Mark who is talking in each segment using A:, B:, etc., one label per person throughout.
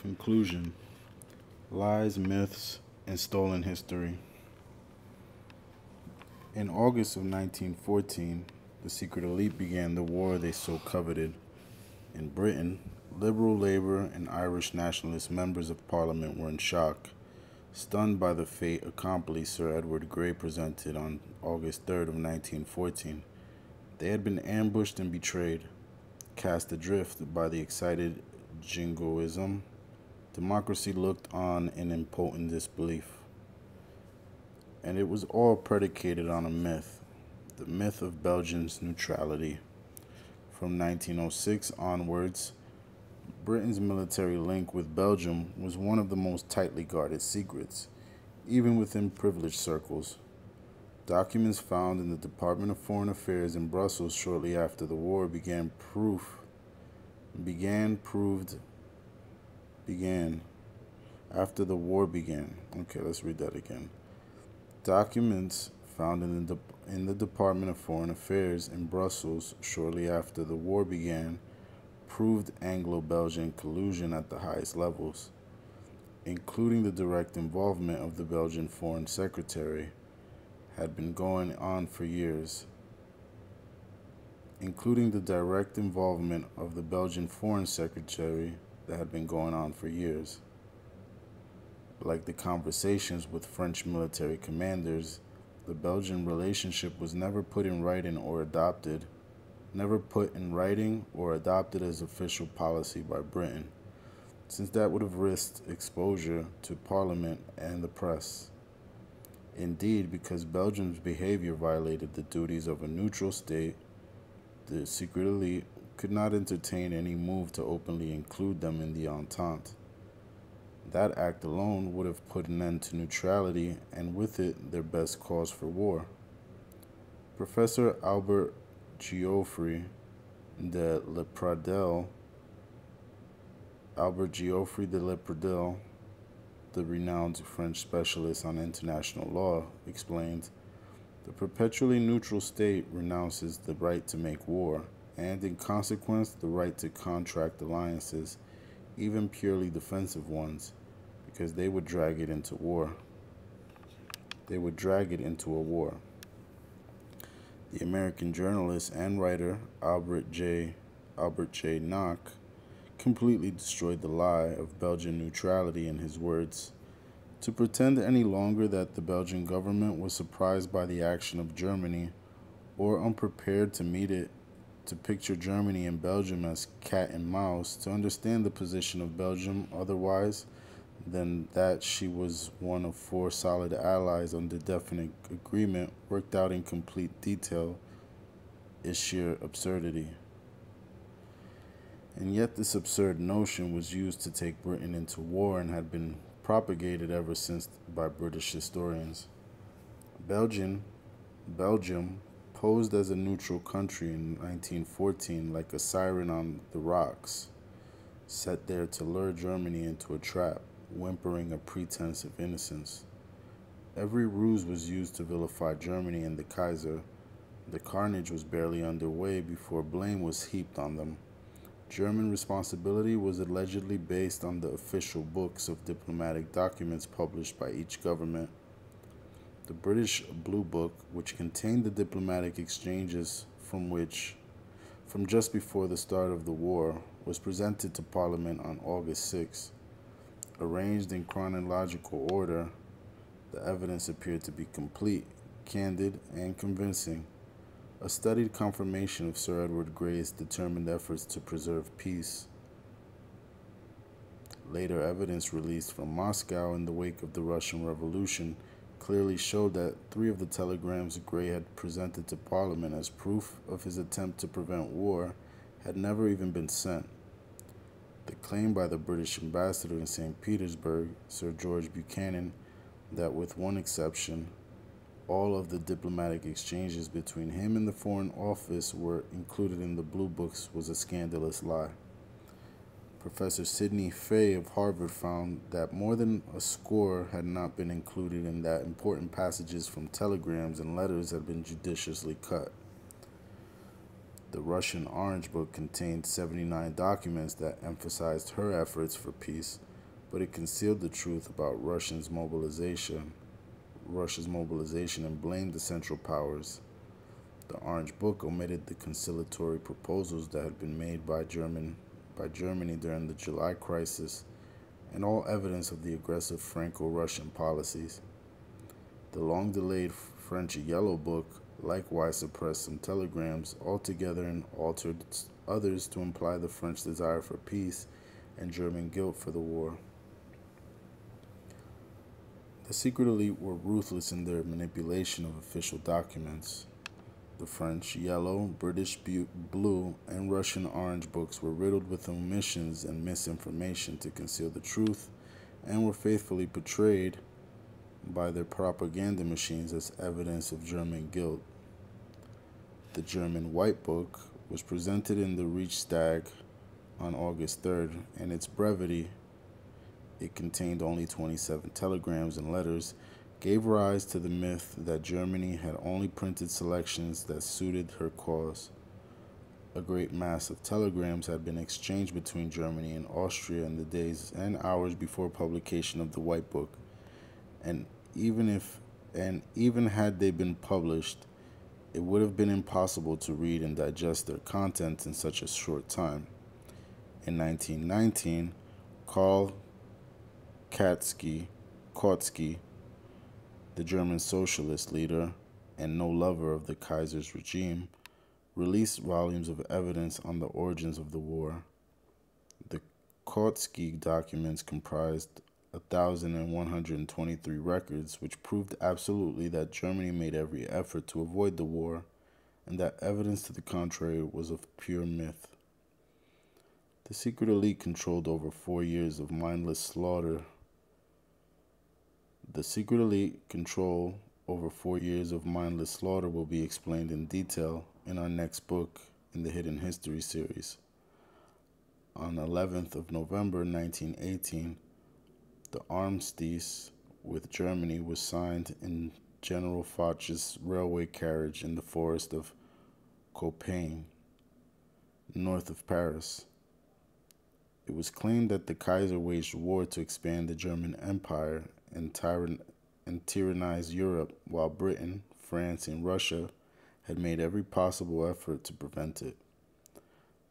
A: Conclusion Lies, Myths, and Stolen History. In August of 1914, the secret elite began the war they so coveted. In Britain, Liberal Labour and Irish nationalist members of Parliament were in shock, stunned by the fait accompli Sir Edward Grey presented on August 3rd of 1914. They had been ambushed and betrayed, cast adrift by the excited jingoism democracy looked on in impotent disbelief. And it was all predicated on a myth the myth of Belgium's neutrality. From 1906 onwards, Britain's military link with Belgium was one of the most tightly guarded secrets, even within privileged circles. Documents found in the Department of Foreign Affairs in Brussels shortly after the war began proof began proved began after the war began. Okay, let's read that again. Documents found in the, in the Department of Foreign Affairs in Brussels shortly after the war began proved Anglo Belgian collusion at the highest levels, including the direct involvement of the Belgian Foreign Secretary, had been going on for years. Including the direct involvement of the Belgian Foreign Secretary that had been going on for years. Like the conversations with French military commanders, the Belgian relationship was never put in writing or adopted, never put in writing or adopted as official policy by Britain, since that would have risked exposure to Parliament and the press. Indeed, because Belgium's behavior violated the duties of a neutral state, the secret elite could not entertain any move to openly include them in the Entente. That act alone would have put an end to neutrality and with it their best cause for war. Professor Albert Geoffroy de Pradelle, Albert Geoffroy de Pradelle, the renowned French specialist on international law, explained, the perpetually neutral state renounces the right to make war and in consequence the right to contract alliances, even purely defensive ones, because they would drag it into war. They would drag it into a war. The American journalist and writer Albert J. Albert J. Nock completely destroyed the lie of Belgian neutrality in his words. To pretend any longer that the Belgian government was surprised by the action of Germany or unprepared to meet it to picture Germany and Belgium as cat and mouse, to understand the position of Belgium otherwise than that she was one of four solid allies under definite agreement worked out in complete detail is sheer absurdity. And yet, this absurd notion was used to take Britain into war and had been propagated ever since by British historians. Belgium, Belgium posed as a neutral country in 1914 like a siren on the rocks, set there to lure Germany into a trap, whimpering a pretense of innocence. Every ruse was used to vilify Germany and the Kaiser. The carnage was barely underway before blame was heaped on them. German responsibility was allegedly based on the official books of diplomatic documents published by each government the British Blue Book, which contained the diplomatic exchanges from which, from just before the start of the war, was presented to Parliament on August 6. Arranged in chronological order, the evidence appeared to be complete, candid, and convincing. A studied confirmation of Sir Edward Grey's determined efforts to preserve peace. Later evidence released from Moscow in the wake of the Russian Revolution clearly showed that three of the telegrams Grey had presented to Parliament as proof of his attempt to prevent war had never even been sent. The claim by the British ambassador in St. Petersburg, Sir George Buchanan, that with one exception, all of the diplomatic exchanges between him and the Foreign Office were included in the Blue Books was a scandalous lie. Professor Sidney Fay of Harvard found that more than a score had not been included and that important passages from telegrams and letters had been judiciously cut. The Russian Orange Book contained 79 documents that emphasized her efforts for peace, but it concealed the truth about Russia's mobilization, Russia's mobilization and blamed the Central Powers. The Orange Book omitted the conciliatory proposals that had been made by German by Germany during the July crisis and all evidence of the aggressive Franco-Russian policies. The long-delayed French Yellow Book likewise suppressed some telegrams altogether and altered others to imply the French desire for peace and German guilt for the war. The secret elite were ruthless in their manipulation of official documents. The French yellow, British blue, and Russian orange books were riddled with omissions and misinformation to conceal the truth and were faithfully portrayed by their propaganda machines as evidence of German guilt. The German White Book was presented in the Reichstag on August 3rd, and its brevity, it contained only 27 telegrams and letters, gave rise to the myth that Germany had only printed selections that suited her cause. A great mass of telegrams had been exchanged between Germany and Austria in the days and hours before publication of the White Book, and even if and even had they been published, it would have been impossible to read and digest their contents in such a short time. In 1919, Karl Katsky, Kautsky, the German socialist leader and no lover of the Kaiser's regime, released volumes of evidence on the origins of the war. The Kautsky documents comprised 1,123 records, which proved absolutely that Germany made every effort to avoid the war, and that evidence to the contrary was of pure myth. The secret elite controlled over four years of mindless slaughter. The secret elite control over four years of mindless slaughter will be explained in detail in our next book in the Hidden History series. On 11th of November 1918, the armistice with Germany was signed in General Foch's railway carriage in the forest of Compiègne, north of Paris. It was claimed that the Kaiser waged war to expand the German Empire and, tyran- and tyrannize Europe, while Britain, France, and Russia had made every possible effort to prevent it.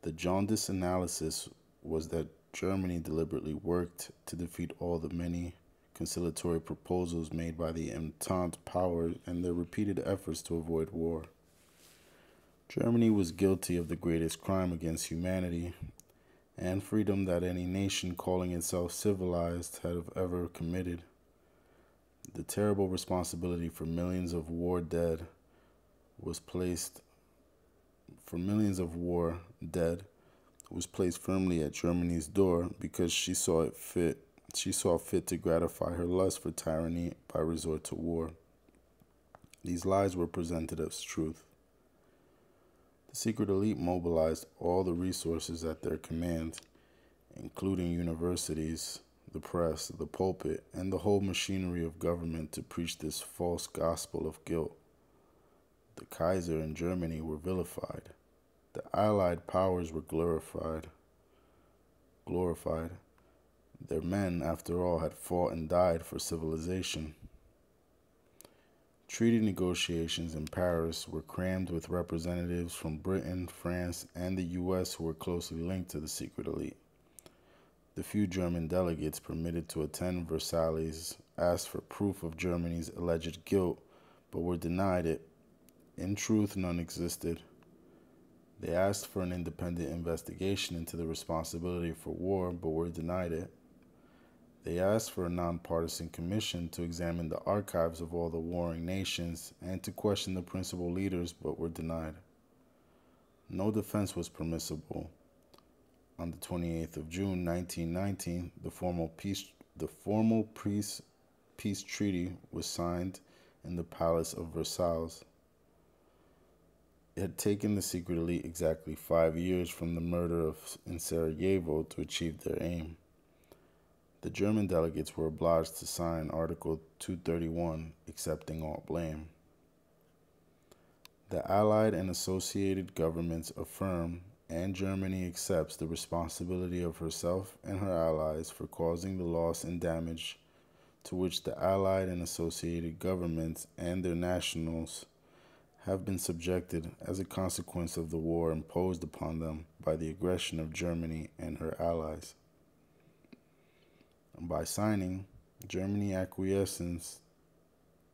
A: The jaundice analysis was that Germany deliberately worked to defeat all the many conciliatory proposals made by the Entente powers and their repeated efforts to avoid war. Germany was guilty of the greatest crime against humanity and freedom that any nation calling itself civilized had ever committed. The terrible responsibility for millions of war dead was placed for millions of war dead was placed firmly at Germany's door because she saw it fit she saw fit to gratify her lust for tyranny by resort to war. These lies were presented as truth. The secret elite mobilized all the resources at their command, including universities, the press, the pulpit, and the whole machinery of government to preach this false gospel of guilt. The Kaiser and Germany were vilified. The Allied powers were glorified. Glorified. Their men, after all, had fought and died for civilization. Treaty negotiations in Paris were crammed with representatives from Britain, France, and the U.S. who were closely linked to the secret elite. The few German delegates permitted to attend Versailles asked for proof of Germany's alleged guilt, but were denied it. In truth, none existed. They asked for an independent investigation into the responsibility for war, but were denied it. They asked for a nonpartisan commission to examine the archives of all the warring nations and to question the principal leaders, but were denied. No defense was permissible. On the 28th of June 1919, the formal peace, the formal peace, peace treaty was signed in the Palace of Versailles. It had taken the secret elite exactly five years from the murder of in Sarajevo to achieve their aim. The German delegates were obliged to sign Article 231, accepting all blame. The Allied and associated governments affirm and Germany accepts the responsibility of herself and her allies for causing the loss and damage to which the Allied and associated governments and their nationals have been subjected as a consequence of the war imposed upon them by the aggression of Germany and her allies. By signing, Germany acquiesced,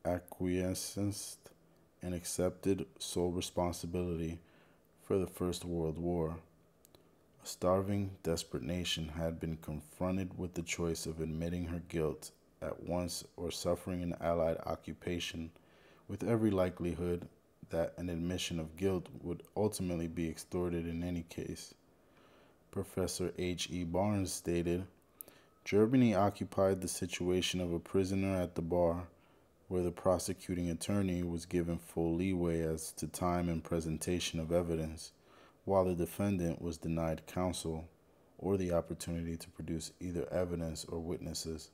A: acquiesced and accepted sole responsibility for the First World War. A starving, desperate nation had been confronted with the choice of admitting her guilt at once or suffering an Allied occupation, with every likelihood that an admission of guilt would ultimately be extorted in any case. Professor H. E. Barnes stated Germany occupied the situation of a prisoner at the bar, where the prosecuting attorney was given full leeway as to time and presentation of evidence, while the defendant was denied counsel or the opportunity to produce either evidence or witnesses.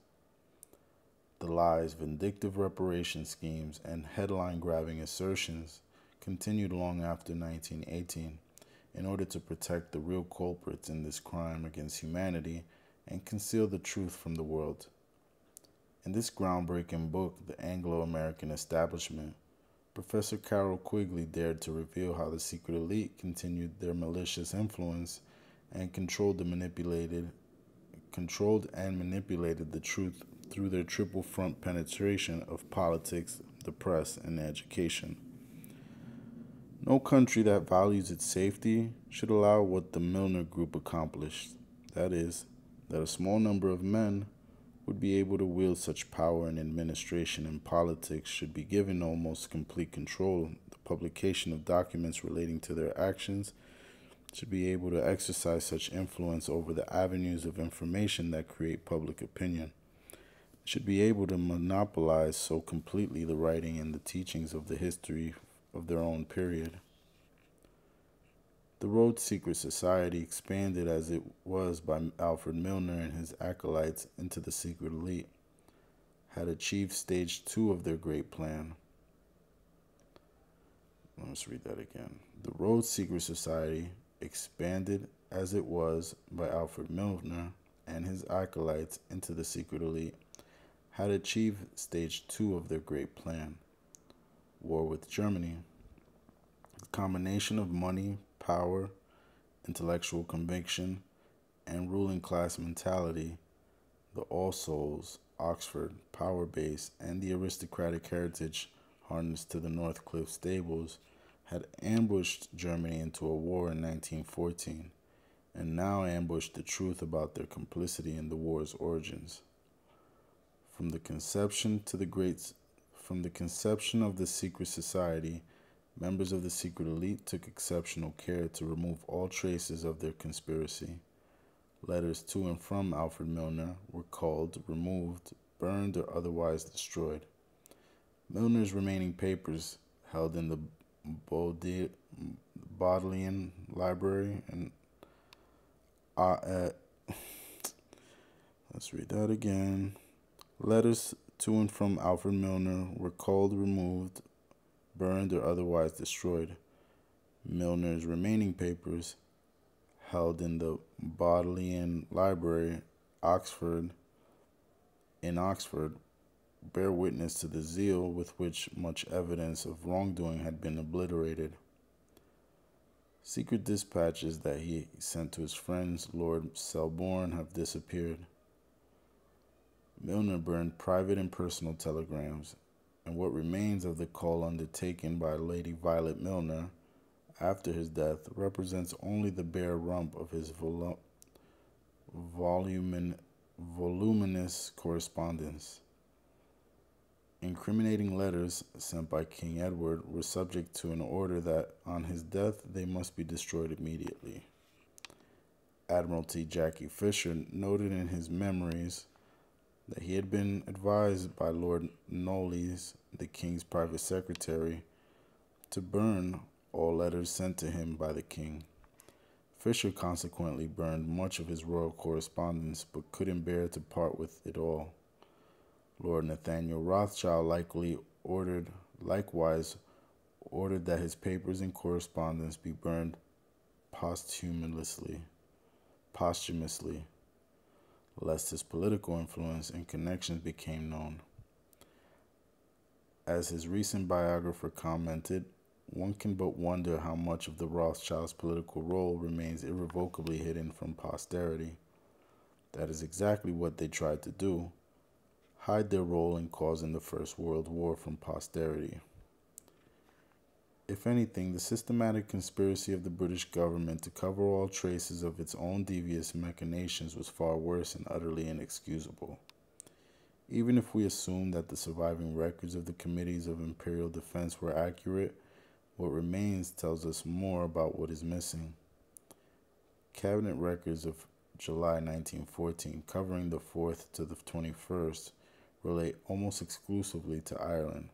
A: The lies, vindictive reparation schemes, and headline grabbing assertions continued long after 1918 in order to protect the real culprits in this crime against humanity and conceal the truth from the world. In this groundbreaking book, The Anglo American Establishment, Professor Carroll Quigley dared to reveal how the secret elite continued their malicious influence and controlled the manipulated controlled and manipulated the truth through their triple front penetration of politics, the press, and education. No country that values its safety should allow what the Milner Group accomplished that is, that a small number of men would be able to wield such power in administration and politics should be given almost complete control. The publication of documents relating to their actions should be able to exercise such influence over the avenues of information that create public opinion should be able to monopolize so completely the writing and the teachings of the history of their own period. The Rhodes Secret Society, expanded as it was by Alfred Milner and his acolytes into the secret elite, had achieved stage two of their great plan. Let's read that again. The Rhodes Secret Society, expanded as it was by Alfred Milner and his acolytes into the secret elite, had achieved stage two of their great plan war with Germany. The combination of money, power, intellectual conviction, and ruling class mentality, the All Souls, Oxford, power base, and the aristocratic heritage harnessed to the Northcliffe stables had ambushed Germany into a war in 1914 and now ambushed the truth about their complicity in the war's origins. From the conception to the great from the conception of the secret society, members of the secret elite took exceptional care to remove all traces of their conspiracy. Letters to and from Alfred Milner were called, removed, burned, or otherwise destroyed. Milner's remaining papers, held in the Bodleian Library and uh, uh, let's read that again. Letters to and from Alfred Milner were called, removed, burned, or otherwise destroyed. Milner's remaining papers, held in the Bodleian Library, Oxford, in Oxford, bear witness to the zeal with which much evidence of wrongdoing had been obliterated. Secret dispatches that he sent to his friends, Lord Selborne, have disappeared. Milner burned private and personal telegrams, and what remains of the call undertaken by Lady Violet Milner after his death represents only the bare rump of his volu- volumin- voluminous correspondence. Incriminating letters sent by King Edward were subject to an order that on his death they must be destroyed immediately. Admiralty Jackie Fisher noted in his memories that he had been advised by Lord Knollys, the king's private secretary, to burn all letters sent to him by the king. Fisher consequently burned much of his royal correspondence, but couldn't bear to part with it all. Lord Nathaniel Rothschild likely ordered likewise ordered that his papers and correspondence be burned posthumously, posthumously, lest his political influence and connections became known. As his recent biographer commented, one can but wonder how much of the Rothschilds' political role remains irrevocably hidden from posterity. That is exactly what they tried to do hide their role in causing the First World War from posterity. If anything, the systematic conspiracy of the British government to cover all traces of its own devious machinations was far worse and utterly inexcusable. Even if we assume that the surviving records of the committees of imperial defense were accurate, what remains tells us more about what is missing. Cabinet records of July 1914, covering the 4th to the 21st, relate almost exclusively to Ireland.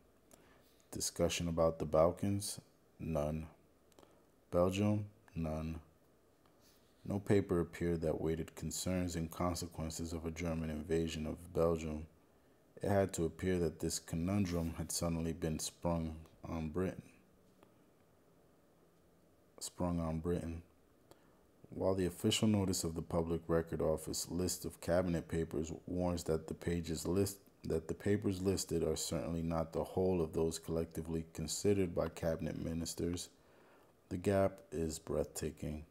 A: Discussion about the Balkans? None. Belgium? None. No paper appeared that weighted concerns and consequences of a German invasion of Belgium. It had to appear that this conundrum had suddenly been sprung on Britain. Sprung on Britain. While the official notice of the Public Record Office list of cabinet papers warns that the pages list that the papers listed are certainly not the whole of those collectively considered by cabinet ministers, the gap is breathtaking.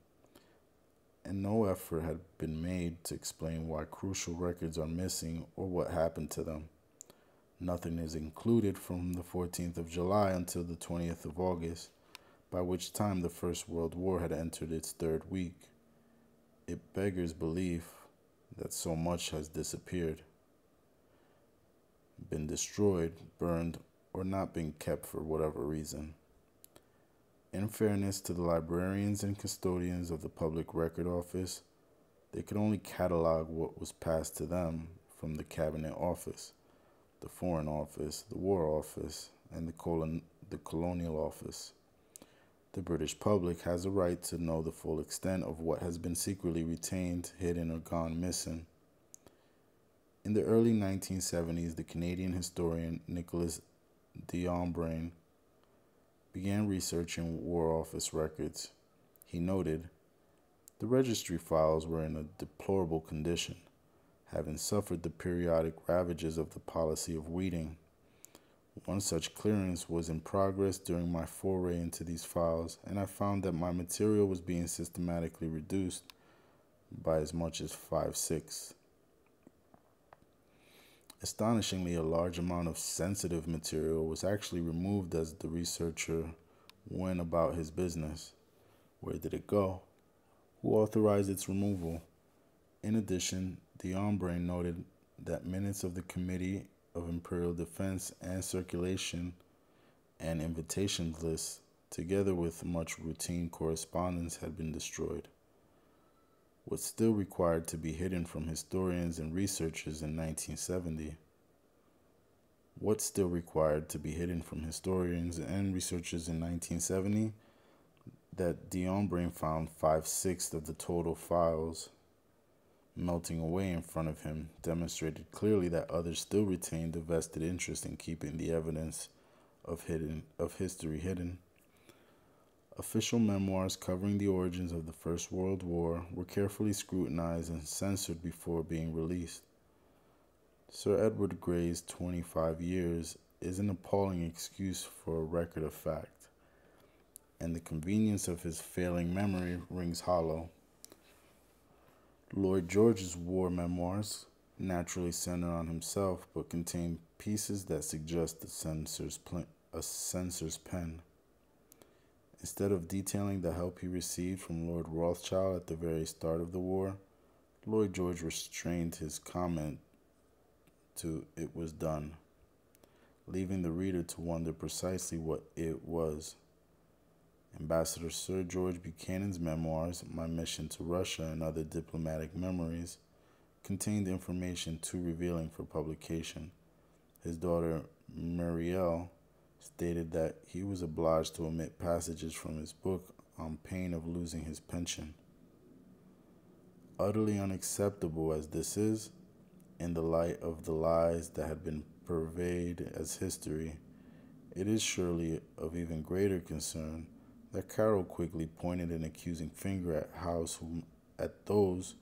A: And no effort had been made to explain why crucial records are missing or what happened to them. Nothing is included from the 14th of July until the 20th of August, by which time the First World War had entered its third week. It beggars belief that so much has disappeared been destroyed, burned, or not been kept for whatever reason. In fairness to the librarians and custodians of the Public Record Office, they could only catalog what was passed to them from the Cabinet Office, the Foreign Office, the War Office, and the, colon- the Colonial Office. The British public has a right to know the full extent of what has been secretly retained, hidden, or gone missing. In the early 1970s, the Canadian historian Nicholas D'Ombrain began researching War Office records. He noted, The registry files were in a deplorable condition, having suffered the periodic ravages of the policy of weeding. One such clearance was in progress during my foray into these files, and I found that my material was being systematically reduced by as much as five sixths. Astonishingly, a large amount of sensitive material was actually removed as the researcher went about his business. Where did it go? Who authorized its removal? In addition, D'Ombrain noted that minutes of the Committee of Imperial Defense and circulation and invitations lists, together with much routine correspondence, had been destroyed was still required to be hidden from historians and researchers in 1970. What's still required to be hidden from historians and researchers in 1970? That D'Ombrain found five sixths of the total files melting away in front of him demonstrated clearly that others still retained a vested interest in keeping the evidence of hidden of history hidden. Official memoirs covering the origins of the First World War were carefully scrutinized and censored before being released. Sir Edward Grey's 25 years is an appalling excuse for a record of fact, and the convenience of his failing memory rings hollow. Lloyd George's war memoirs naturally center on himself but contain pieces that suggest censor's, a censor's pen. Instead of detailing the help he received from Lord Rothschild at the very start of the war, Lloyd George restrained his comment to it was done, leaving the reader to wonder precisely what it was. Ambassador Sir George Buchanan's memoirs, My Mission to Russia and Other Diplomatic Memories, contained information too revealing for publication. His daughter, Meriel, stated that he was obliged to omit passages from his book on pain of losing his pension. Utterly unacceptable as this is, in the light of the lies that had been purveyed as history, it is surely of even greater concern that Carroll Quigley pointed an accusing finger at house at those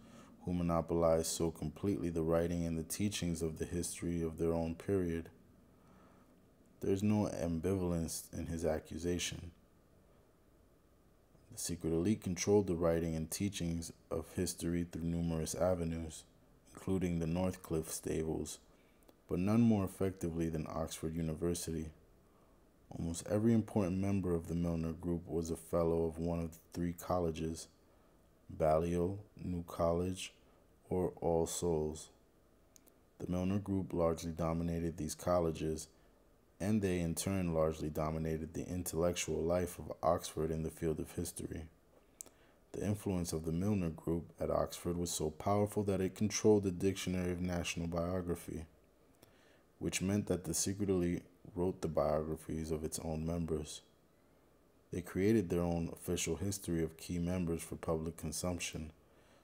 A: who monopolized so completely the writing and the teachings of the history of their own period. There is no ambivalence in his accusation. The secret elite controlled the writing and teachings of history through numerous avenues, including the Northcliffe stables, but none more effectively than Oxford University. Almost every important member of the Milner Group was a fellow of one of the three colleges Balliol, New College, or All Souls. The Milner Group largely dominated these colleges, and they in turn largely dominated the intellectual life of Oxford in the field of history. The influence of the Milner Group at Oxford was so powerful that it controlled the Dictionary of National Biography, which meant that the secret elite wrote the biographies of its own members. They created their own official history of key members for public consumption,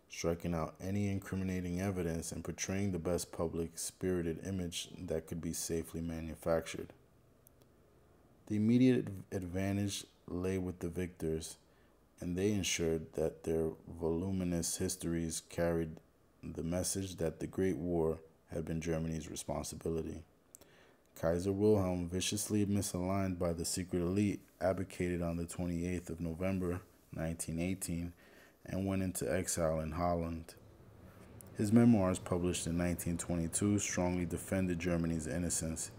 A: striking out any incriminating evidence and portraying the best public spirited image that could be safely manufactured. The immediate advantage lay with the victors, and they ensured that their voluminous histories carried the message that the Great War had been Germany's responsibility. Kaiser Wilhelm, viciously misaligned by the secret elite, abdicated on the 28th of November 1918 and went into exile in Holland. His memoirs, published in 1922, strongly defended Germany's innocence.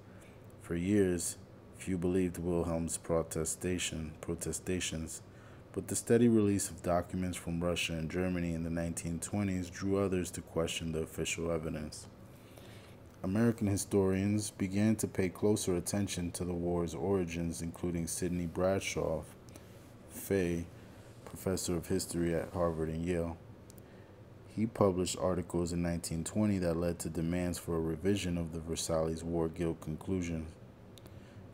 A: For years, few believed Wilhelm's protestation, protestations, but the steady release of documents from Russia and Germany in the 1920s drew others to question the official evidence. American historians began to pay closer attention to the war's origins, including Sidney Bradshaw, Fay, professor of history at Harvard and Yale. He published articles in 1920 that led to demands for a revision of the Versailles War guilt conclusion.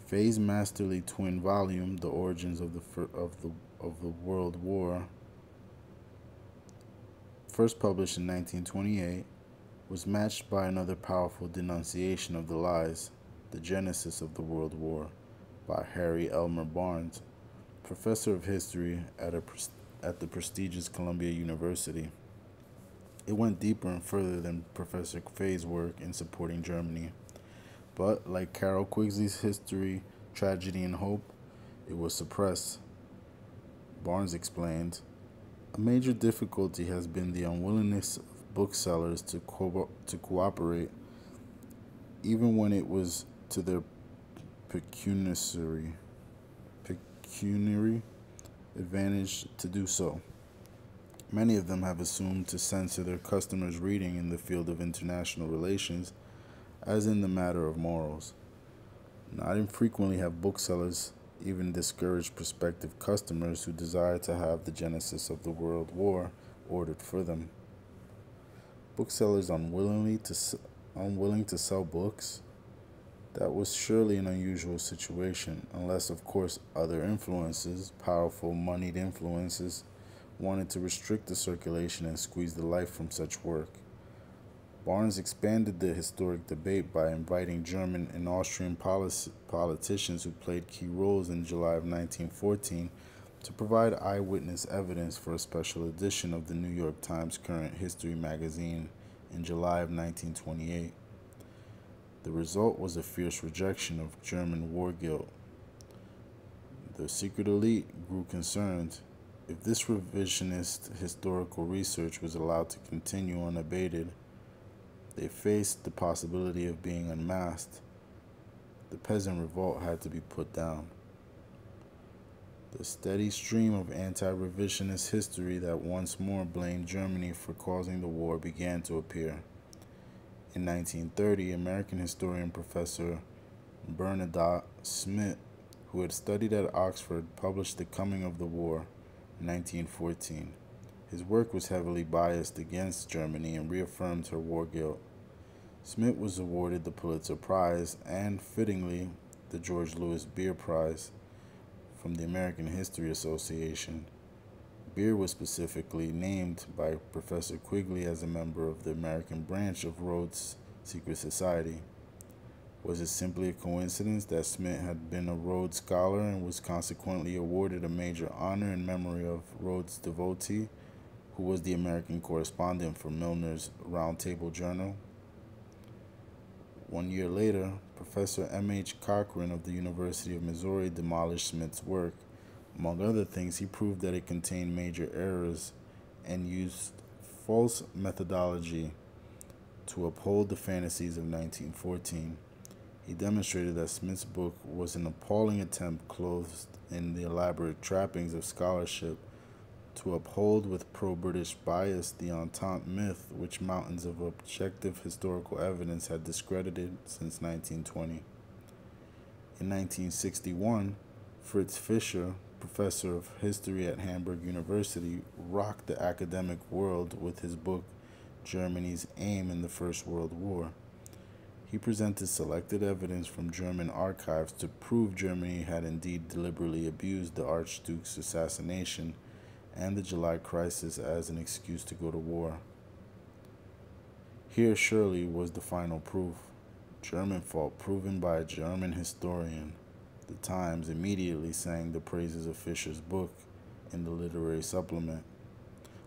A: Fay's masterly twin volume, The Origins of the of the of the World War, first published in 1928, was matched by another powerful denunciation of the lies, The Genesis of the World War, by Harry Elmer Barnes, professor of history at, a, at the prestigious Columbia University. It went deeper and further than Professor Fay's work in supporting Germany. But, like Carroll Quigley's History, Tragedy, and Hope, it was suppressed. Barnes explained, A major difficulty has been the unwillingness of booksellers to co- to cooperate, even when it was to their pecuniary pecuniary advantage to do so. Many of them have assumed to censor their customers' reading in the field of international relations, as in the matter of morals. Not infrequently have booksellers even discouraged prospective customers who desire to have the genesis of the World War ordered for them. Booksellers unwillingly to unwilling to sell books? That was surely an unusual situation unless of course other influences powerful moneyed influences wanted to restrict the circulation and squeeze the life from such work barnes expanded the historic debate by inviting german and austrian politicians who played key roles in july of 1914 to provide eyewitness evidence for a special edition of the New York Times Current History magazine in July of 1928. The result was a fierce rejection of German war guilt. The secret elite grew concerned. If this revisionist historical research was allowed to continue unabated, they faced the possibility of being unmasked. The peasant revolt had to be put down. The steady stream of anti revisionist history that once more blamed Germany for causing the war began to appear. In 1930, American historian Professor Bernadotte Smith, who had studied at Oxford, published The Coming of the War in 1914. His work was heavily biased against Germany and reaffirmed her war guilt. Smith was awarded the Pulitzer Prize and, fittingly, the George Louis Beer Prize from the American History Association. Beer was specifically named by Professor Quigley as a member of the American branch of Rhodes Secret Society. Was it simply a coincidence that Smith had been a Rhodes Scholar and was consequently awarded a major honor in memory of Rhodes' devotee, who was the American correspondent for Milner's Roundtable Journal? One year later, Professor M. H. Cochran of the University of Missouri demolished Smith's work. Among other things, he proved that it contained major errors and used false methodology to uphold the fantasies of 1914. He demonstrated that Smith's book was an appalling attempt, clothed in the elaborate trappings of scholarship, to uphold with pro British bias the Entente myth which mountains of objective historical evidence had discredited since 1920. In 1961, Fritz Fischer, professor of history at Hamburg University, rocked the academic world with his book Germany's Aim in the First World War. He presented selected evidence from German archives to prove Germany had indeed deliberately abused the Archduke's assassination and the July crisis as an excuse to go to war. Here surely was the final proof. German fault proven by a German historian. The Times immediately sang the praises of Fischer's book in the literary supplement.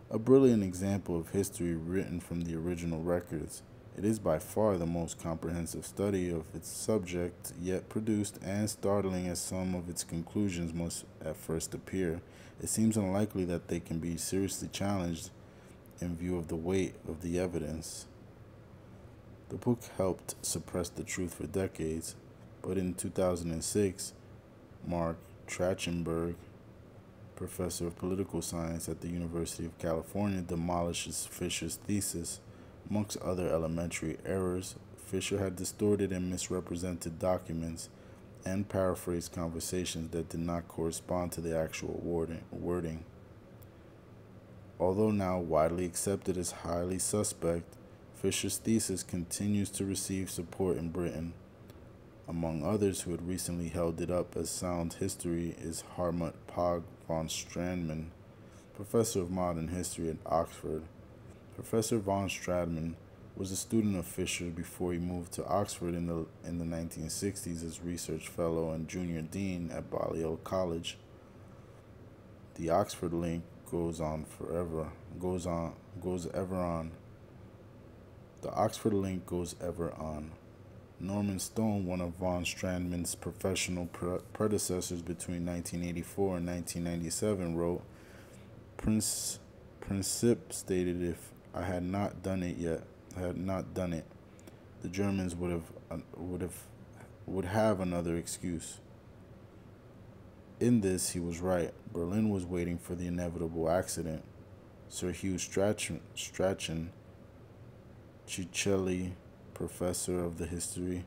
A: A brilliant example of history written from the original records, it is by far the most comprehensive study of its subject yet produced, and startling as some of its conclusions must at first appear, it seems unlikely that they can be seriously challenged in view of the weight of the evidence. The book helped suppress the truth for decades, but in 2006, Marc Trachtenberg, professor of political science at the University of California, demolishes Fischer's thesis Amongst other elementary errors, Fischer had distorted and misrepresented documents and paraphrased conversations that did not correspond to the actual wording. Although now widely accepted as highly suspect, Fischer's thesis continues to receive support in Britain. Among others who had recently held it up as sound history is Hartmut Pogge von Strandmann, professor of modern history at Oxford Professor von Strandmann was a student of Fischer before he moved to Oxford in the in the 1960s as research fellow and junior dean at Balliol College. The Oxford link goes on forever, goes on, goes ever on. The Oxford link goes ever on. Norman Stone, one of von Strandmann's professional pre- predecessors between 1984 and 1997, wrote, Prince Princip stated if I had not done it yet. I had not done it. The Germans would have uh, would have would have another excuse. In this, he was right. Berlin was waiting for the inevitable accident. Sir Hugh Strachan, Strachan Chichele, professor of the history,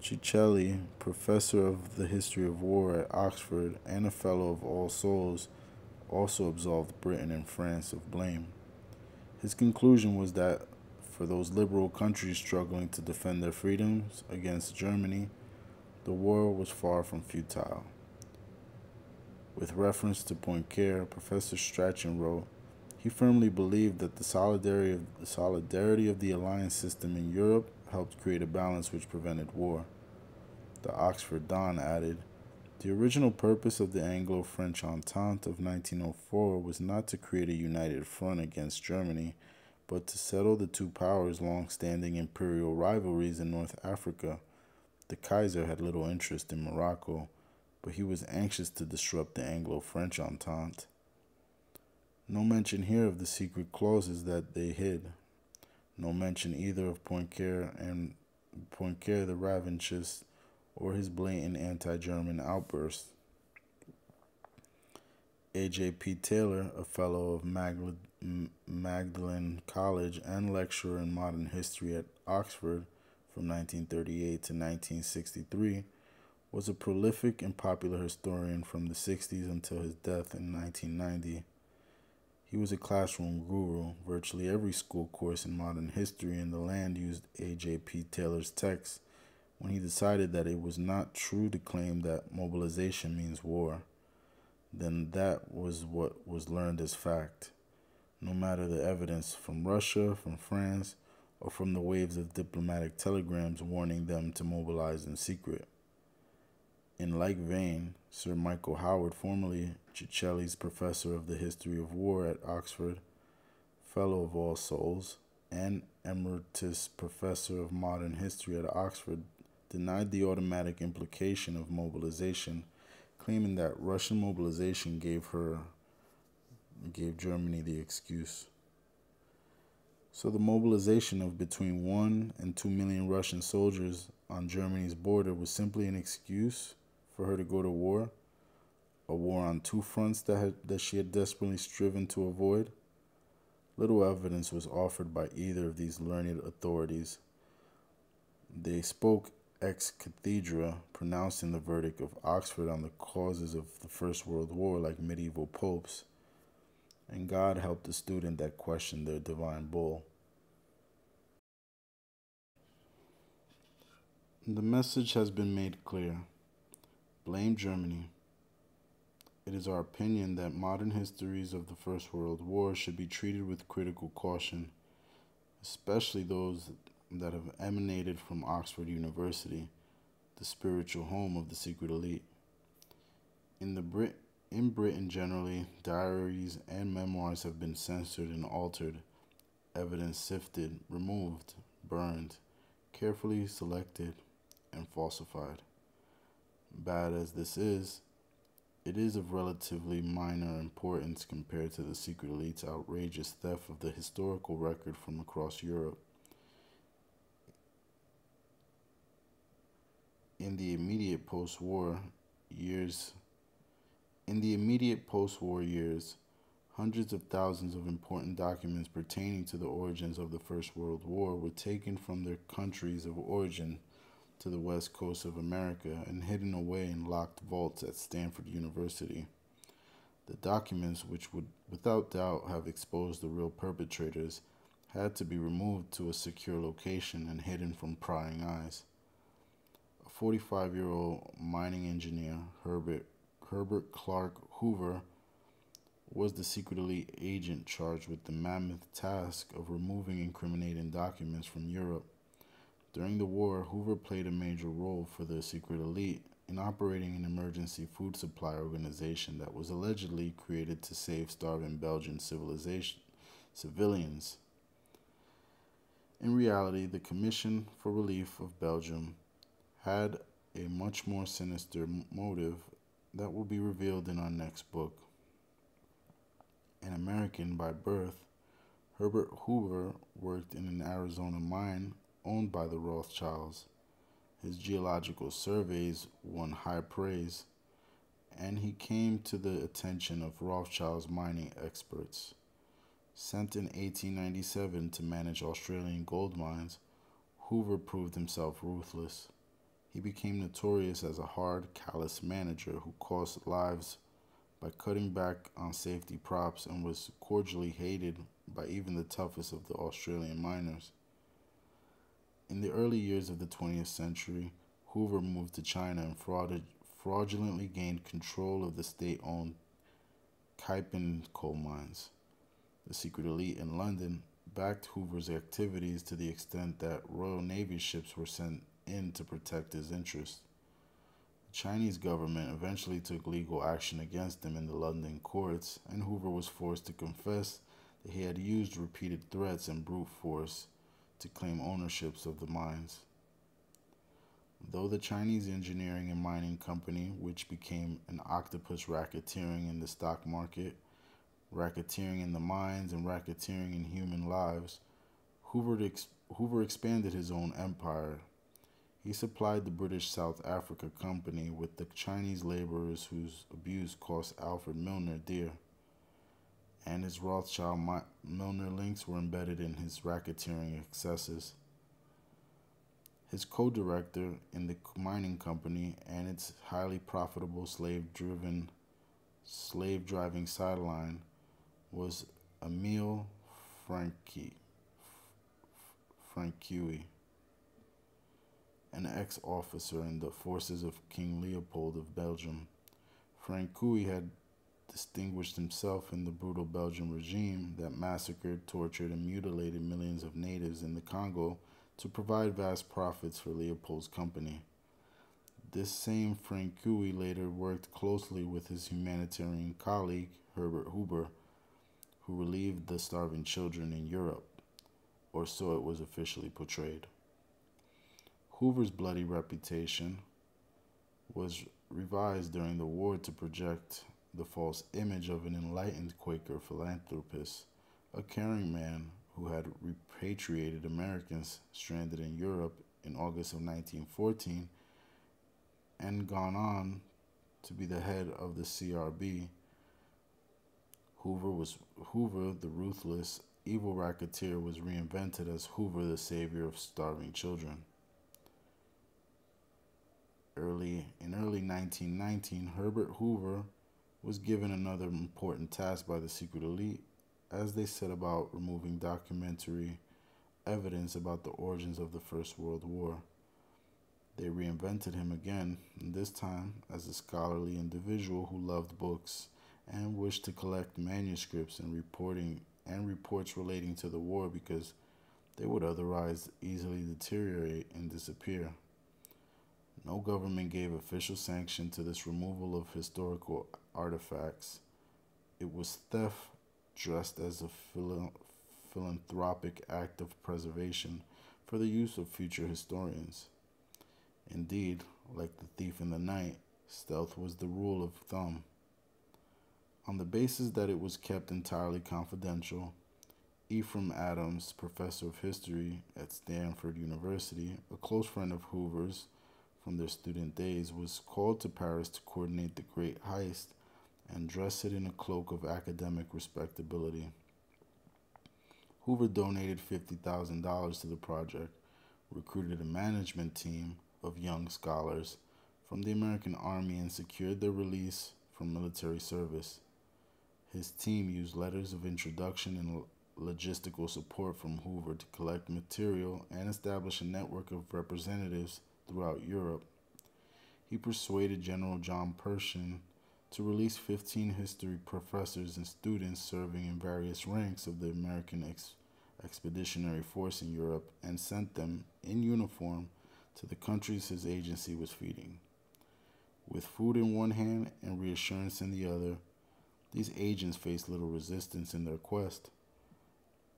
A: Chichele, professor of the history of war at Oxford and a fellow of All Souls, also absolved Britain and France of blame. His conclusion was that for those liberal countries struggling to defend their freedoms against Germany, the war was far from futile. With reference to Poincare, Professor Strachan wrote, he firmly believed that the solidarity of, the solidarity of the alliance system in Europe helped create a balance which prevented war. The Oxford Don added, the original purpose of the Anglo French Entente of 1904 was not to create a united front against Germany, but to settle the two powers' long standing imperial rivalries in North Africa. The Kaiser had little interest in Morocco, but he was anxious to disrupt the Anglo French Entente. No mention here of the secret clauses that they hid. No mention either of Poincare and Poincare the Revanchist or his blatant anti German outbursts. A.J.P. Taylor, a fellow of Magdalen College and lecturer in modern history at Oxford from 1938 to 1963, was a prolific and popular historian from the 60s until his death in 1990. He was a classroom guru. Virtually every school course in modern history in the land used A.J.P. Taylor's texts when he decided that it was not true to claim that mobilization means war, then that was what was learned as fact. No matter the evidence from Russia, from France, or from the waves of diplomatic telegrams warning them to mobilize in secret. In like vein, Sir Michael Howard, formerly Chichele's professor of the history of war at Oxford, Fellow of All Souls, and Emeritus Professor of Modern History at Oxford, denied the automatic implication of mobilization, claiming that Russian mobilization gave her gave Germany the excuse. So the mobilization of between 1 and 2 million Russian soldiers on Germany's border was simply an excuse for her to go to war, a war on two fronts that had, that she had desperately striven to avoid. Little evidence was offered by either of these learned authorities. They spoke ex cathedra, pronouncing the verdict of Oxford on the causes of the First World War like medieval popes, and God helped the student that questioned their divine bull. The message has been made clear. Blame Germany. It is our opinion that modern histories of the First World War should be treated with critical caution, especially those that have emanated from Oxford University, the spiritual home of the secret elite. In the Brit in Britain generally, diaries and memoirs have been censored and altered, evidence sifted, removed, burned, carefully selected, and falsified. Bad as this is, it is of relatively minor importance compared to the secret elite's outrageous theft of the historical record from across Europe. In the immediate post-war years, in the immediate post-war years, hundreds of thousands of important documents pertaining to the origins of the First World War were taken from their countries of origin to the west coast of America and hidden away in locked vaults at Stanford University. The documents, which would without doubt have exposed the real perpetrators, had to be removed to a secure location and hidden from prying eyes. A 45 year old mining engineer, Herbert, Herbert Clark Hoover, was the secret elite agent charged with the mammoth task of removing incriminating documents from Europe during the war, Hoover played a major role for the secret elite in operating an emergency food supply organization that was allegedly created to save starving Belgian civilization civilians. In reality, the Commission for Relief of Belgium had a much more sinister motive that will be revealed in our next book. An American by birth, Herbert Hoover worked in an Arizona mine owned by the Rothschilds. His geological surveys won high praise, and he came to the attention of Rothschild's mining experts. Sent in 1897 to manage Australian gold mines, Hoover proved himself ruthless. He became notorious as a hard, callous manager who cost lives by cutting back on safety props and was cordially hated by even the toughest of the Australian miners. In the early years of the 20th century, Hoover moved to China and frauded, fraudulently gained control of the state owned Kaiping coal mines. The secret elite in London backed Hoover's activities to the extent that Royal Navy ships were sent in to protect his interests. The Chinese government eventually took legal action against him in the London courts, and Hoover was forced to confess that he had used repeated threats and brute force to claim ownerships of the mines. Though the Chinese engineering and mining company, which became an octopus racketeering in the stock market, racketeering in the mines, and racketeering in human lives, Hoover, ex- Hoover expanded his own empire. He supplied the British South Africa Company with the Chinese laborers whose abuse cost Alfred Milner dear and his Rothschild Milner links were embedded in his racketeering excesses. His co director in the mining company and its highly profitable slave driven slave driving sideline was Emile Francqui, Francqui, an ex officer in the forces of King Leopold of Belgium. Francqui had distinguished himself in the brutal Belgian regime that massacred, tortured, and mutilated millions of natives in the Congo to provide vast profits for Leopold's company. This same Francoeur later worked closely with his humanitarian colleague, Herbert Hoover, who relieved the starving children in Europe, or so it was officially portrayed. Hoover's bloody reputation was revised during the war to project the false image of an enlightened Quaker philanthropist, a caring man who had repatriated Americans stranded in Europe in August of 1914 and gone on to be the head of the CRB. Hoover was Hoover the ruthless evil racketeer was reinvented as Hoover the savior of starving children. Early in early 1919, Herbert Hoover was given another important task by the secret elite as they set about removing documentary evidence about the origins of the First World War. They reinvented him again, this time as a scholarly individual who loved books and wished to collect manuscripts and reporting and reports relating to the war because they would otherwise easily deteriorate and disappear. No government gave official sanction to this removal of historical artifacts. It was theft dressed as a philanthropic act of preservation for the use of future historians. Indeed, like the thief in the night, stealth was the rule of thumb. On the basis that it was kept entirely confidential, Ephraim Adams, professor of history at Stanford University, a close friend of Hoover's from their student days, was called to Paris to coordinate the great heist and dress it in a cloak of academic respectability. Hoover donated $50,000 to the project, recruited a management team, of young scholars from the American Army and secured their release from military service. His team used letters of introduction and logistical support from Hoover to collect material and establish a network of representatives throughout Europe. He persuaded General John Pershing to release 15 history professors and students serving in various ranks of the American Ex- Expeditionary Force in Europe and sent them in uniform to the countries his agency was feeding. With food in one hand and reassurance in the other, these agents faced little resistance in their quest.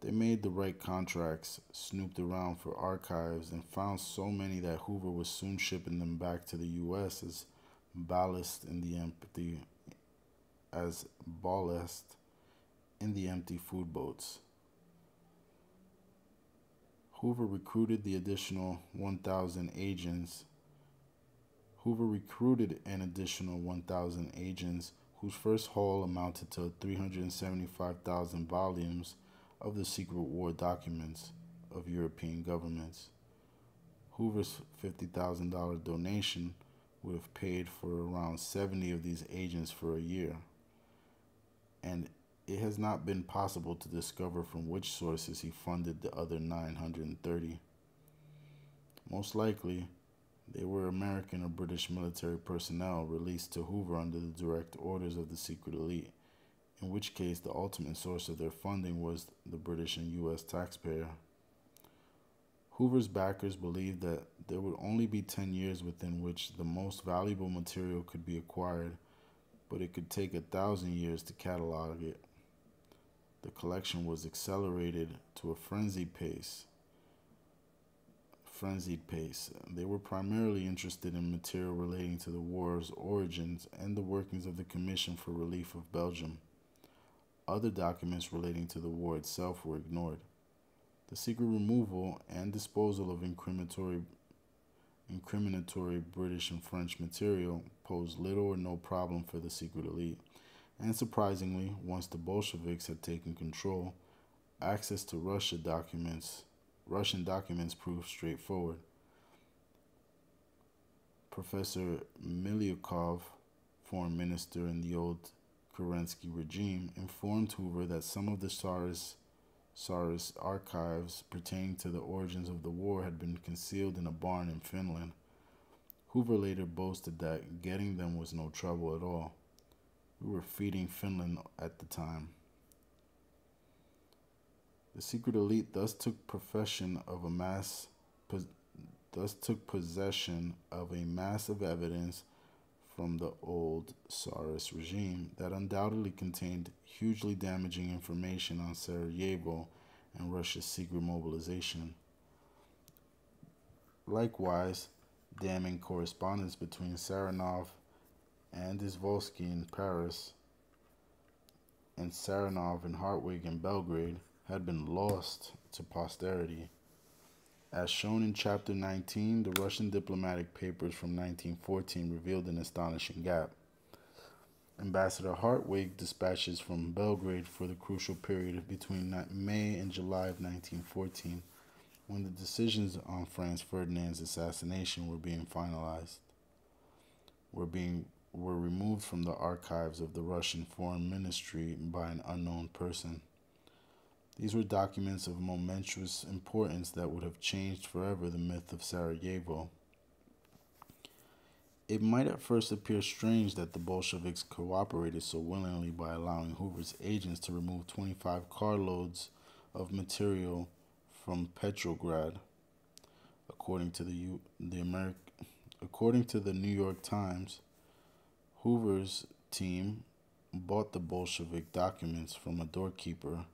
A: They made the right contracts, snooped around for archives, and found so many that Hoover was soon shipping them back to the U.S. as ballast in the empty, as ballast in the empty food boats. Hoover recruited the additional 1,000 agents. Hoover recruited an additional 1,000 agents whose first haul amounted to 375,000 volumes of the secret war documents of European governments. Hoover's $50,000 donation would have paid for around 70 of these agents for a year. And it has not been possible to discover from which sources he funded the other 930. Most likely, they were American or British military personnel released to Hoover under the direct orders of the secret elite, in which case the ultimate source of their funding was the British and U.S. taxpayer. Hoover's backers believed that there would only be 10 years within which the most valuable material could be acquired, but it could take a thousand years to catalog it the collection was accelerated to a frenzied pace. Frenzied pace. They were primarily interested in material relating to the war's origins and the workings of the Commission for Relief of Belgium. Other documents relating to the war itself were ignored. The secret removal and disposal of incriminatory, incriminatory British and French material posed little or no problem for the secret elite and surprisingly, once the Bolsheviks had taken control, access to Russia documents, Russian documents proved straightforward. Professor Milyukov, foreign minister in the old Kerensky regime, informed Hoover that some of the Tsarist, Tsarist archives pertaining to the origins of the war had been concealed in a barn in Finland. Hoover later boasted that getting them was no trouble at all. We were feeding Finland at the time. The secret elite thus took possession of a mass thus took possession of a mass of evidence from the old Tsarist regime that undoubtedly contained hugely damaging information on Sarajevo and Russia's secret mobilization. Likewise, damning correspondence between Sazonov and Izvolsky in Paris and Sazonov and Hartwig in Belgrade had been lost to posterity. As shown in Chapter 19, the Russian diplomatic papers from 1914 revealed an astonishing gap. Ambassador Hartwig dispatches from Belgrade for the crucial period between May and July of 1914, when the decisions on Franz Ferdinand's assassination were being finalized, were being were removed from the archives of the Russian Foreign Ministry by an unknown person. These were documents of momentous importance that would have changed forever the myth of Sarajevo. It might at first appear strange that the Bolsheviks cooperated so willingly by allowing Hoover's agents to remove 25 carloads of material from Petrograd. According to the U- the Ameri- according to the New York Times, Hoover's team bought the Bolshevik documents from a doorkeeper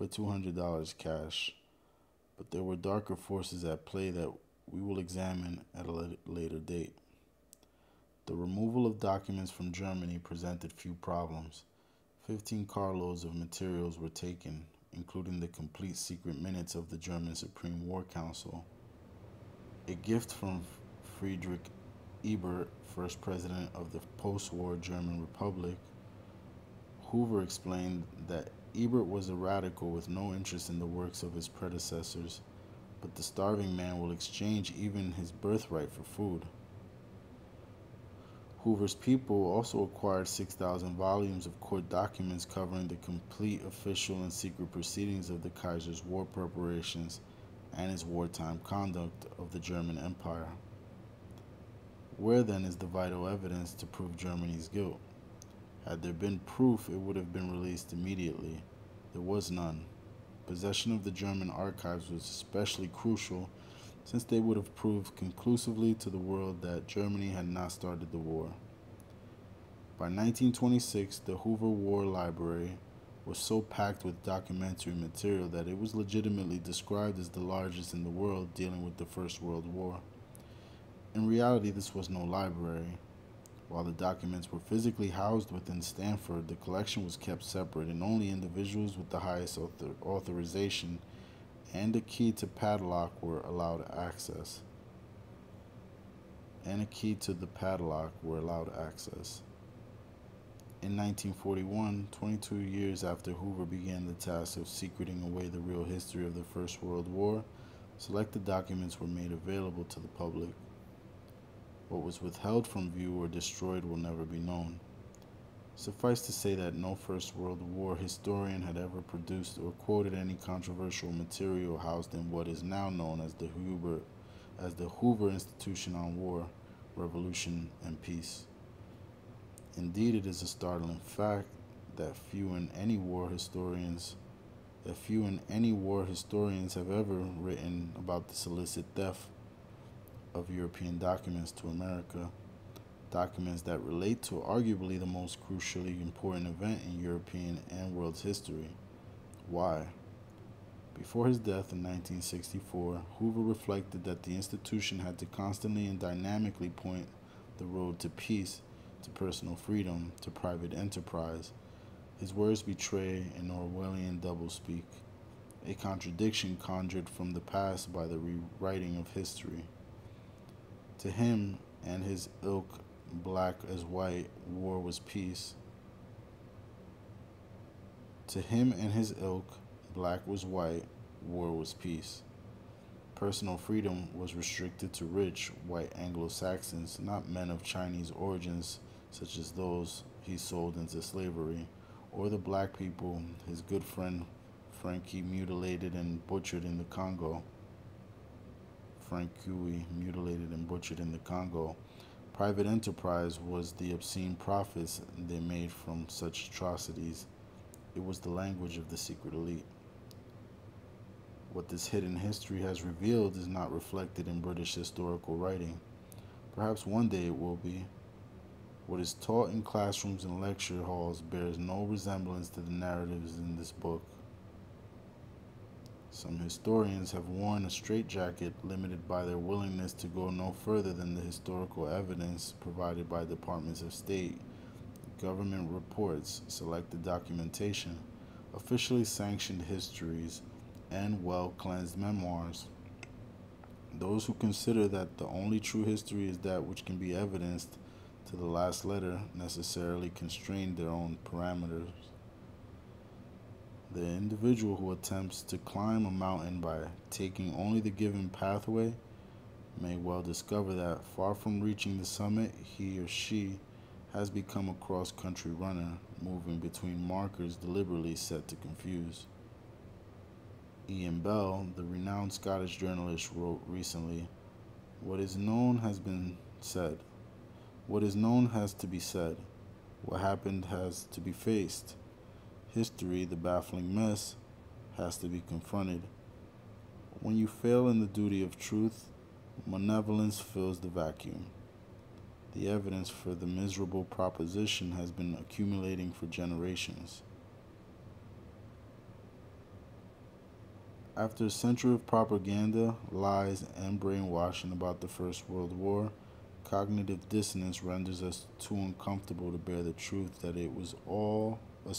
A: for $200 cash, but there were darker forces at play that we will examine at a later date. The removal of documents from Germany presented few problems. Fifteen carloads of materials were taken, including the complete secret minutes of the German Supreme War Council. A gift from Friedrich Ebert, first president of the post war German Republic, Hoover explained that Ebert was a radical with no interest in the works of his predecessors, but the starving man will exchange even his birthright for food. Hoover's people also acquired 6,000 volumes of court documents covering the complete official and secret proceedings of the Kaiser's war preparations and his wartime conduct of the German Empire. Where then is the vital evidence to prove Germany's guilt? Had there been proof, it would have been released immediately. There was none. Possession of the German archives was especially crucial since they would have proved conclusively to the world that Germany had not started the war. By 1926, the Hoover War Library was so packed with documentary material that it was legitimately described as the largest in the world dealing with the First World War. In reality, this was no library. While the documents were physically housed within Stanford, the collection was kept separate, and only individuals with the highest author- authorization and a key to padlock were allowed access. And a key to the padlock were allowed access. In 1941, 22 years after Hoover began the task of secreting away the real history of the First World War, selected documents were made available to the public. What was withheld from view or destroyed will never be known. Suffice to say that no First World War historian had ever produced or quoted any controversial material housed in what is now known as the Hoover, as the Hoover Institution on War, Revolution, and Peace. Indeed, it is a startling fact that few in any war historians that few and any war historians have ever written about the solicit theft of European documents to America, documents that relate to arguably the most crucially important event in European and world's history. Why? Before his death in 1964, Hoover reflected that the institution had to constantly and dynamically point the road to peace, to personal freedom, to private enterprise. His words betray an Orwellian doublespeak, a contradiction conjured from the past by the rewriting of history. To him and his ilk, black as white, war was peace. To him and his ilk, black was white, war was peace. Personal freedom was restricted to rich, white Anglo Saxons, not men of Chinese origins, such as those he sold into slavery, or the black people his good friend Francqui mutilated and butchered in the Congo. Frank Coué mutilated and butchered in the Congo. Private enterprise was the obscene profits they made from such atrocities. It was the language of the secret elite. What this hidden history has revealed is not reflected in British historical writing. Perhaps one day it will be. What is taught in classrooms and lecture halls bears no resemblance to the narratives in this book. Some historians have worn a straitjacket limited by their willingness to go no further than the historical evidence provided by departments of state, government reports, selected documentation, officially sanctioned histories, and well cleansed memoirs. Those who consider that the only true history is that which can be evidenced to the last letter necessarily constrain their own parameters. The individual who attempts to climb a mountain by taking only the given pathway may well discover that far from reaching the summit, he or she has become a cross country runner, moving between markers deliberately set to confuse. Ian Bell, the renowned Scottish journalist, wrote recently What is known has been said. What is known has to be said. What happened has to be faced. History, the baffling mess, has to be confronted. When you fail in the duty of truth, malevolence fills the vacuum. The evidence for the miserable proposition has been accumulating for generations. After a century of propaganda, lies, and brainwashing about the First World War, cognitive dissonance renders us too uncomfortable to bear the truth that it was all a,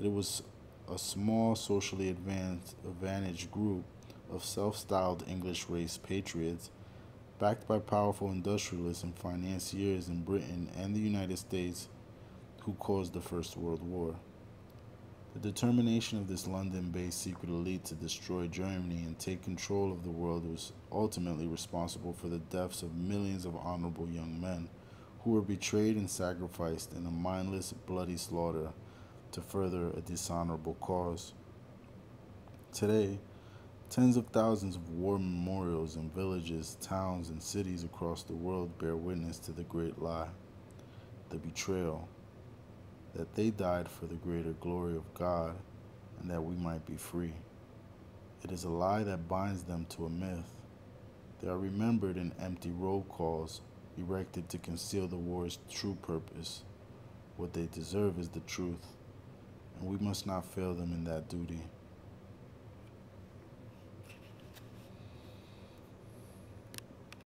A: that it was a small socially advanced, advantaged group of self-styled English race patriots, backed by powerful industrialists and financiers in Britain and the United States, who caused the First World War. The determination of this London-based secret elite to destroy Germany and take control of the world was ultimately responsible for the deaths of millions of honorable young men who were betrayed and sacrificed in a mindless, bloody slaughter to further a dishonorable cause. Today, tens of thousands of war memorials in villages, towns, and cities across the world bear witness to the great lie, the betrayal, that they died for the greater glory of God and that we might be free. It is a lie that binds them to a myth. They are remembered in empty roll calls erected to conceal the war's true purpose. What they deserve is the truth and we must not fail them in that duty.